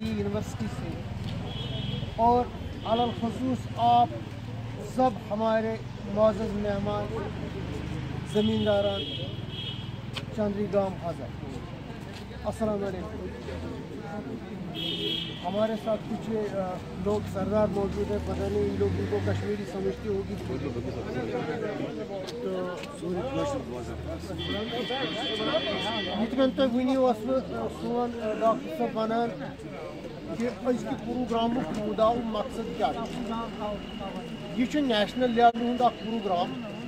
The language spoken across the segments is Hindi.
यूनिवर्सिटी से। और अलखसूस आप सब हमारे मोज़ मेहमान ज़मींदारान चंद्री गाँव हज़र अस्सलाम वालेकुम हमारे साथ कुछ लोग, सरदार मौजूद है, पता नहीं इन लोगों को कश्मीरी समझती होगी। तो वनी सोन डॉक्टर साहब वन कि अजक प्रोग्राम मुदा मकसद क्या यह national level programme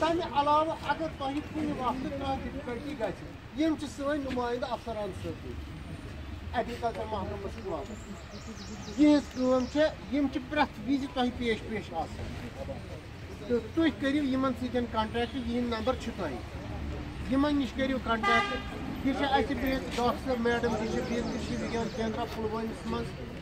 Tani alava agar tohi kuni waqt na karki gachi. Yem chi sıvay numayende afsaran sırdı. Ədikatın mahkəməsi var. Yəs qılım ki, yem ki prat vizi tohi peş peş asın. Tuh kariv yemen sizden kontrakti yem number çıtayı. Yemen niş kariv kontrakti. Bir şey açı bir doktor, madam, bir şey bir şey bir şey bir şey bir şey bir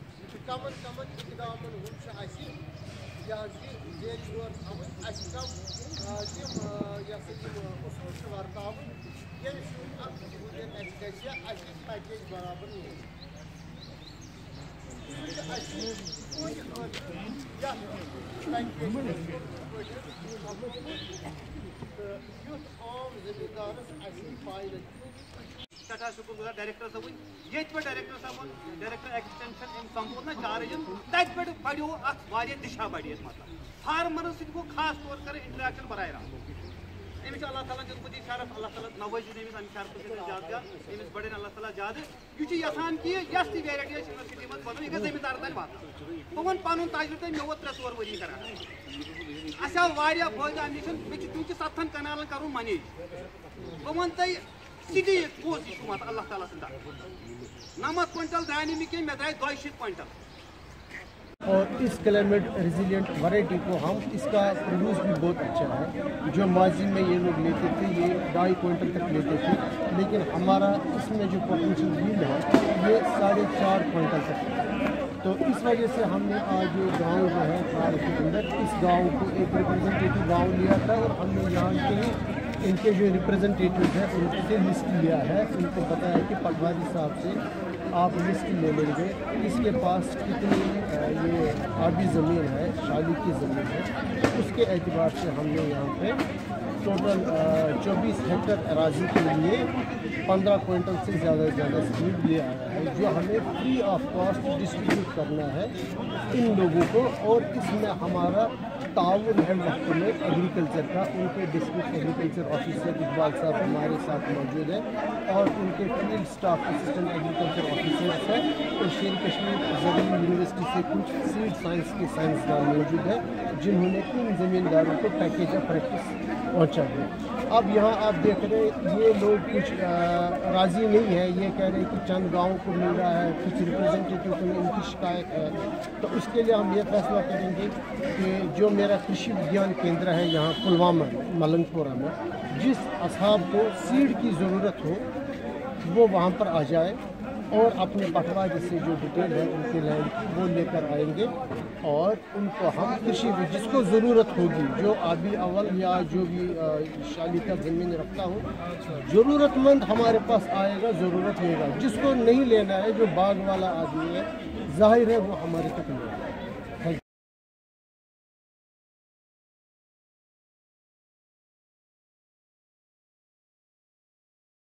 अगर इन तह वनो तुद नंबर दियो यह डॉक्टर नंबर आया वाव पे लोनस छमनस तान क्या क्या कमन कमन इकदामन हूँ यह जेल ज़ोर थवन कम यम यह वर्ताव ये पैकेज बराबर नहीं सठा शुक्र डायरेक्टर साहब ये डायरेक्टर साहब डायरेक्टर एक्सटेंशन अम संपूर्ण ना चार्ज तत पे बढ़ो अत दिशा बढ़ी मतलब फार्मर सो खास तौर कर इंटरेक्शन बरए रास्त अमिस अल्लाह ताला दितमुत यह शरफ अल्लाह ताला नवाजी अमिस अमि शरफ ज़्यादा अमिस बढ़न अल्लाह ताला ज़्यादा यह यहान कि यस ती वेराइटी यूनिवर्सिटी मज बनो। यह जमींदार तक वात बह वन पुन तजुर्बे मे वो त्रे ोर वरी कर अस आव फ़ायदा अमि मे तुम सत्तन कनालन कर मनेज बह वन और इस क्लाइमेट रेजिलियंट वैरायटी को हम, इसका प्रोड्यूस भी बहुत अच्छा है। जो माजी में ये लोग लेते थे, ये ढाई क्विंटल तक लेते थे। लेकिन हमारा इसमें जो पोटेंशियल यील्ड है, ये साढ़े चार क्विंटल तक तो इस वजह से हमने आज ये गाँव जो है के अंदर, इस गाँव को एक रिप्रेजेंटेटिव गाँव लिया था और हमने यहाँ के इनके जो रिप्रेजेंटेटिव हैं उनसे लिस्ट लिया है। उनको बताया कि पटवारी साहब से आप लिस्ट ले लेंगे? इसके पास कितनी ये आबी ज़मीन है, शादी की ज़मीन है, उसके एतबार से हमने यहाँ पे टोटल चौबीस हेक्टर अराजी के लिए पंद्रह क्विंटल से ज़्यादा से ज़्यादा सीड लिया है, जो हमें फ्री ऑफ़ कॉस्ट डिस्ट्रीब्यूट करना है इन लोगों को। और इसमें हमारा ताउन है महकमे एग्रीकल्चर का, उनके डिस्ट्रिक्ट एग्रीकल्चर ऑफिसर इकबाल साहब हमारे साथ मौजूद हैं और उनके field staff assistant agriculture officers हैं। और शेर कश्मीर ज़मीन यूनिवर्सिटी से कुछ सीड साइंस के साइंसदान मौजूद हैं, जिन्होंने तीन ज़मींदारों को पैकेज ऑफ़ प्रैक्टिस पहुँचा है अब यहाँ आप देख रहे ये लोग कुछ राज़ी नहीं है। ये कह रहे हैं कि चंद गाँव को मिल रहा है, कुछ रिप्रेजेंटेटिव को इनकी शिकायत है। तो उसके लिए हम ये फैसला करेंगे कि जो मेरा कृषि विज्ञान केंद्र है यहाँ पुलवामा, मलंगपुरा में। जिस असहाब को सीड की ज़रूरत हो, वो वहाँ पर आ जाए और अपने बटवा जैसे जो डिटेल है उनके लैंड वो लेकर आएँगे और उनको हम कृषि जिसको ज़रूरत होगी, जो आबी अवल या जो भी शाली का ज़मीन रखता हो, ज़रूरतमंद हमारे पास आएगा, ज़रूरत होगा जिसको नहीं लेना है, जो बाग वाला आदमी है, ज़ाहिर है वो हमारे तक नहीं